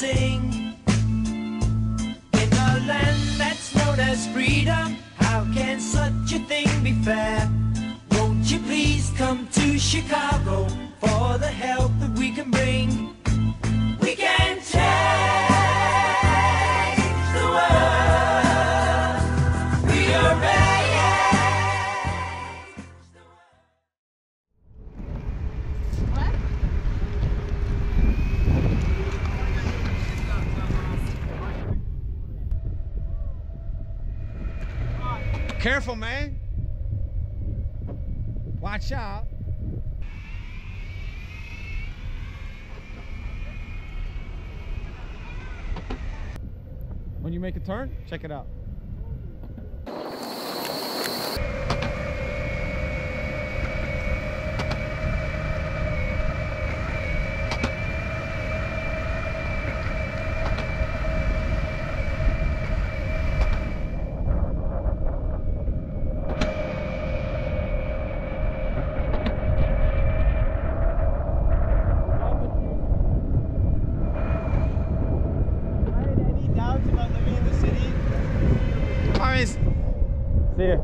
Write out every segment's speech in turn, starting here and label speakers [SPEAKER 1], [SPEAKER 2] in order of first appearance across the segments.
[SPEAKER 1] sing.
[SPEAKER 2] Careful, man. Watch out. When you make a turn, check it out.
[SPEAKER 3] Any doubts about living in the city?
[SPEAKER 2] I mean, it's, I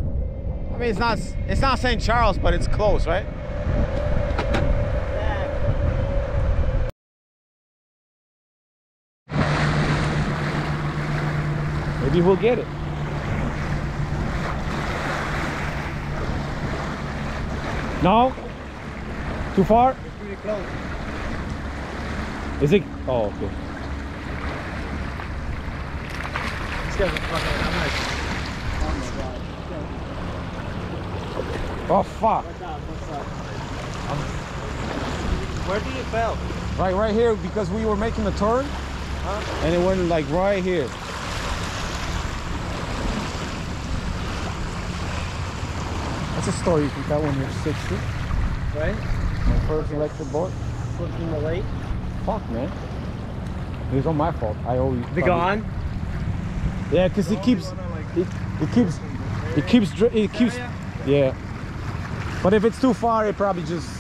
[SPEAKER 2] mean, it's not, it's not St. Charles, but it's close, right? Maybe we'll get it. No? Too far?
[SPEAKER 3] It's pretty close.
[SPEAKER 2] Is it? Oh, okay.
[SPEAKER 3] This guy's a fucking. I'm like. Oh my god.
[SPEAKER 2] Oh, fuck.
[SPEAKER 3] What's up? What's up? Where did it fell?
[SPEAKER 2] Right, right here, because we were making a turn,
[SPEAKER 3] Huh?
[SPEAKER 2] and it went like right here. That's a story you can tell when you're 60.
[SPEAKER 3] Right?
[SPEAKER 2] My first electric board.
[SPEAKER 3] Slipped in the lake.
[SPEAKER 2] Fuck, man. It's not my fault. I always.
[SPEAKER 3] The gone?
[SPEAKER 2] Yeah, because it keeps, it, it keeps, it keeps, it keeps, yeah. But if it's too far, it probably just.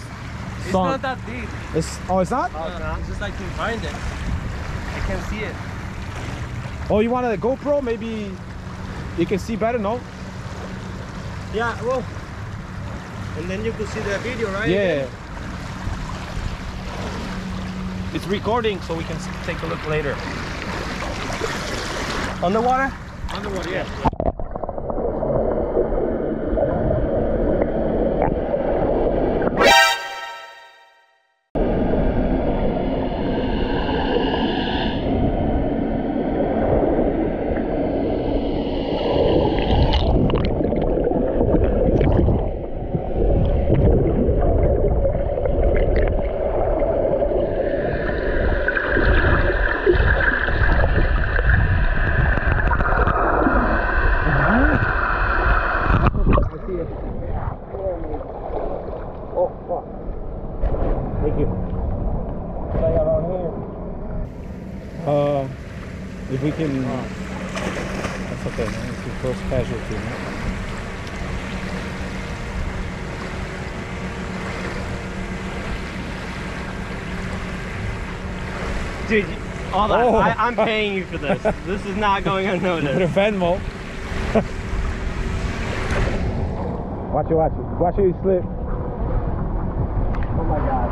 [SPEAKER 3] It's
[SPEAKER 2] sunk.
[SPEAKER 3] not that deep.
[SPEAKER 2] It's, oh, it's not?
[SPEAKER 3] Oh, it's not? It's just I can find it. I can see it.
[SPEAKER 2] Oh, you wanted a GoPro? Maybe you can see better, no?
[SPEAKER 3] Yeah, well. And then you could see the video, right?
[SPEAKER 2] Yeah.
[SPEAKER 3] It's recording, so we can take a look later. Underwater? Underwater, yeah. Like around here.
[SPEAKER 2] Uh, if we can. That's okay, man. It's your first casualty, man.
[SPEAKER 3] Dude, you- hold on.
[SPEAKER 2] Oh.
[SPEAKER 3] I, I'm paying you for this. this is not going
[SPEAKER 2] Put a
[SPEAKER 3] unnoticed.
[SPEAKER 2] Venmo. watch it, watch it. Watch it, you slip.
[SPEAKER 3] Oh my god.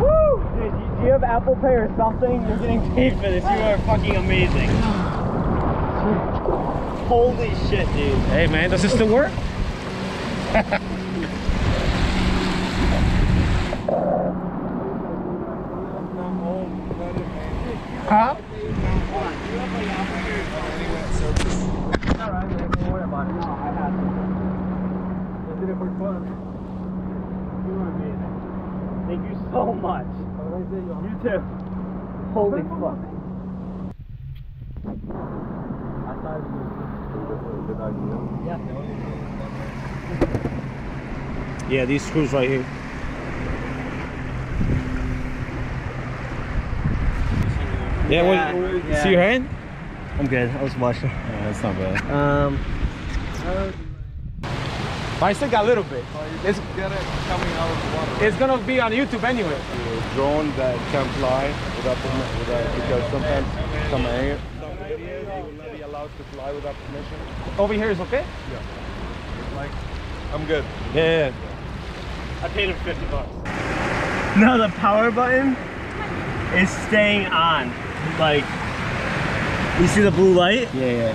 [SPEAKER 3] Woo! Dude, do do you have Apple Pay or something? You're getting paid for this. You are fucking amazing. Holy shit, dude.
[SPEAKER 2] Hey, man, does this still work? huh?
[SPEAKER 3] Alright. Don't worry about it. No, I have to. Did it for fun. You are amazing. Thank you so much. You too. Holy fuck.
[SPEAKER 2] Yeah, these screws right here. Yeah,
[SPEAKER 3] Yeah,
[SPEAKER 2] wait,
[SPEAKER 3] yeah.
[SPEAKER 2] see your hand?
[SPEAKER 3] I'm good. I was watching.
[SPEAKER 2] Yeah, that's not bad.
[SPEAKER 3] Um,
[SPEAKER 2] But I still got a little bit. Oh, it's,
[SPEAKER 4] Get it coming out of the water.
[SPEAKER 2] it's gonna be on YouTube anyway.
[SPEAKER 4] A drone that can fly without, permi- without because sometimes some air, some areas you will not be allowed to fly without permission.
[SPEAKER 2] Over here is okay?
[SPEAKER 4] Like, I'm good.
[SPEAKER 2] Yeah.
[SPEAKER 3] I paid him 50 bucks. No, the power button is staying on. Like, you see the blue light?
[SPEAKER 2] Yeah, yeah.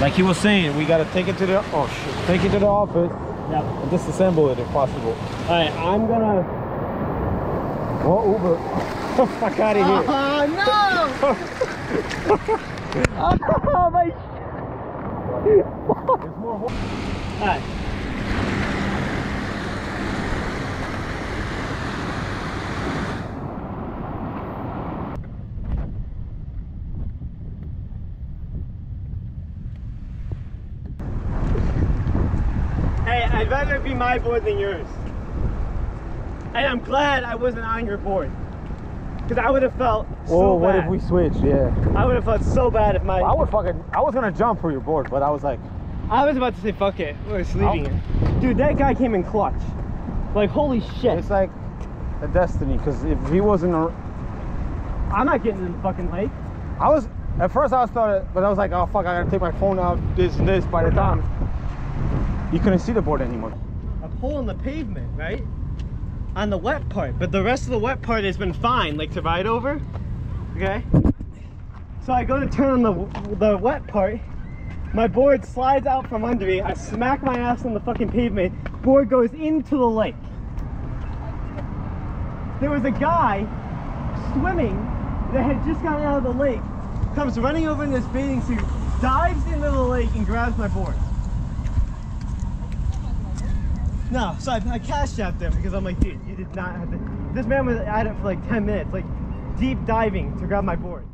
[SPEAKER 2] Like he was saying, we gotta take it to the oh shit, take it to the office
[SPEAKER 3] Yep.
[SPEAKER 2] and disassemble it if possible.
[SPEAKER 3] Alright, I'm gonna.
[SPEAKER 2] Well, Uber, fuck out of here.
[SPEAKER 3] Oh no! oh my.
[SPEAKER 2] There's more.
[SPEAKER 3] I'd rather it be my board than yours. And I'm glad I wasn't on your board. Because I would have felt so
[SPEAKER 2] Oh, what
[SPEAKER 3] bad.
[SPEAKER 2] if we switch? Yeah.
[SPEAKER 3] I would have felt so bad if my.
[SPEAKER 2] I would fucking. I was gonna jump for your board, but I was like,
[SPEAKER 3] I was about to say fuck it. We're just leaving it. Dude, that guy came in clutch. Like holy shit.
[SPEAKER 2] it's like a destiny. Because if he wasn't, a,
[SPEAKER 3] I'm not getting in the fucking lake.
[SPEAKER 2] I was at first I was thought, it, but I was like, oh fuck, I gotta take my phone out. This and this. By the time you couldn't see the board anymore.
[SPEAKER 3] A hole in the pavement, right? On the wet part, but the rest of the wet part has been fine, like to ride over. Okay. So I go to turn on the the wet part. My board slides out from under me. I smack my ass on the fucking pavement. Board goes into the lake. There was a guy swimming that had just gotten out of the lake, comes running over in this bathing suit, dives into the lake and grabs my board. No, so I, I cash out them because I'm like, dude, you did not have to. This man was at it for like 10 minutes, like deep diving to grab my board.